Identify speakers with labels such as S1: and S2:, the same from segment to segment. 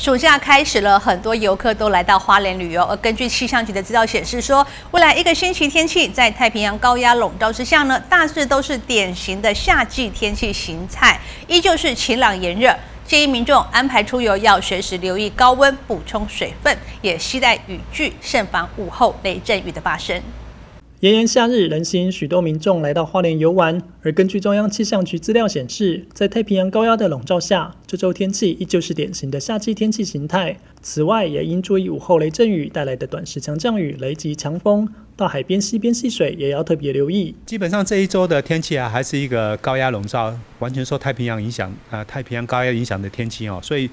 S1: 暑假开始了，很多游客都来到花莲旅游。而根据气象局的资料显示，说未来一个星期天气在太平洋高压笼罩之下呢，大致都是典型的夏季天气形态，依旧是晴朗炎热。建议民众安排出游要随时留意高温，补充水分，也携带雨具，慎防午后雷阵雨的发生。
S2: 炎炎夏日，仍吸引许多民众来到花莲游玩。而根据中央气象局资料显示，在太平洋高压的笼罩下，这周天气依旧是典型的夏季天气形态。此外，也应注意午后雷阵雨带来的短时强降雨、雷击、强风。到海边、溪边戏水也要特别留意。
S3: 基本上这一周的天气啊，还是一个高压笼罩，完全受太平洋影响啊，太平洋高压影响的天气哦，所以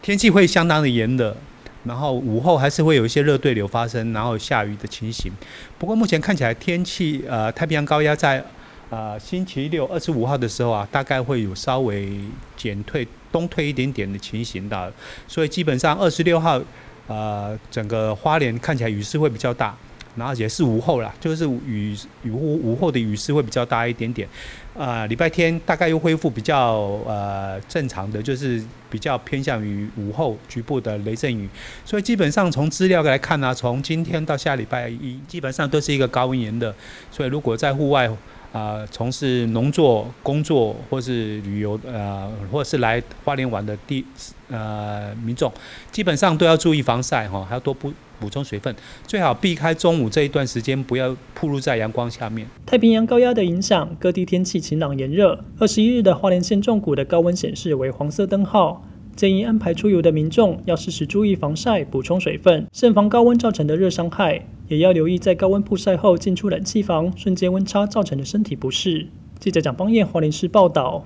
S3: 天气会相当的炎热。然后午后还是会有一些热对流发生，然后下雨的情形。不过目前看起来天气，呃，太平洋高压在呃星期六二十五号的时候啊，大概会有稍微减退、东退一点点的情形的。所以基本上二十六号，呃，整个花莲看起来雨势会比较大。然后也是午后啦，就是雨雨午午后的雨势会比较大一点点，啊，礼拜天大概又恢复比较呃正常的，就是比较偏向于午后局部的雷阵雨，所以基本上从资料来看呢，从今天到下礼拜一，基本上都是一个高温炎的，所以如果在户外。啊，从事农作工作或是旅游，呃，或是来花莲玩的地，呃，民众基本上都要注意防晒哈，还要多补补充水分，最好避开中午这一段时间，不要暴露在阳光下面。
S2: 太平洋高压的影响，各地天气晴朗炎热。二十一日的花莲县重谷的高温显示为黄色灯号。建议安排出游的民众要适时注意防晒、补充水分，慎防高温造成的热伤害。也要留意在高温曝晒后进出冷气房，瞬间温差造成的身体不适。记者蒋邦彦华联市报道。